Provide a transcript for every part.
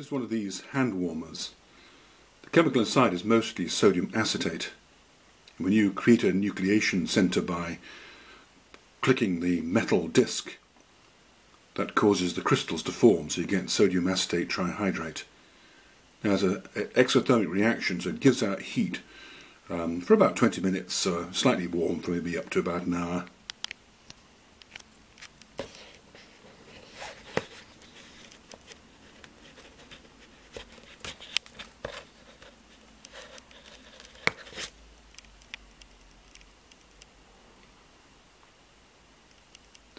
This is one of these hand warmers. The chemical inside is mostly sodium acetate. When you create a nucleation center by clicking the metal disc, that causes the crystals to form, so you get sodium acetate trihydrate. Now, it's an exothermic reaction, so it gives out heat um, for about 20 minutes, uh, slightly warm for maybe up to about an hour.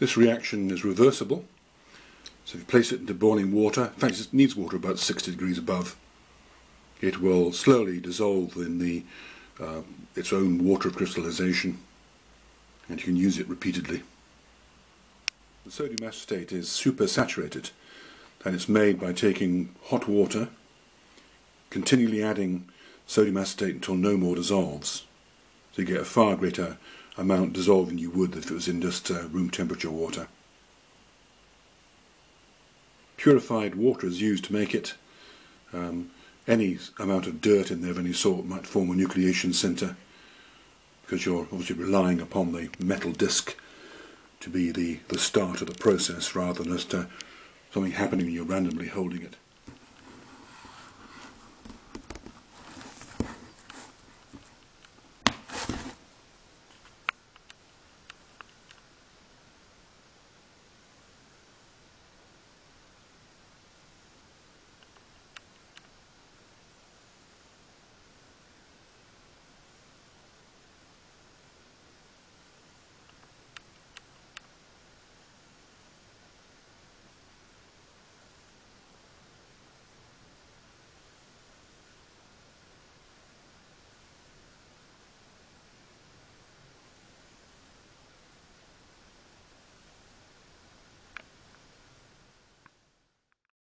This reaction is reversible. So if you place it into boiling water, in fact it needs water about 60 degrees above, it will slowly dissolve in the uh, its own water of crystallization and you can use it repeatedly. The sodium acetate is supersaturated and it's made by taking hot water, continually adding sodium acetate until no more dissolves. So you get a far greater amount dissolving you would if it was in just uh, room temperature water. Purified water is used to make it. Um, any amount of dirt in there of any sort might form a nucleation centre because you're obviously relying upon the metal disc to be the, the start of the process rather than just uh, something happening when you're randomly holding it.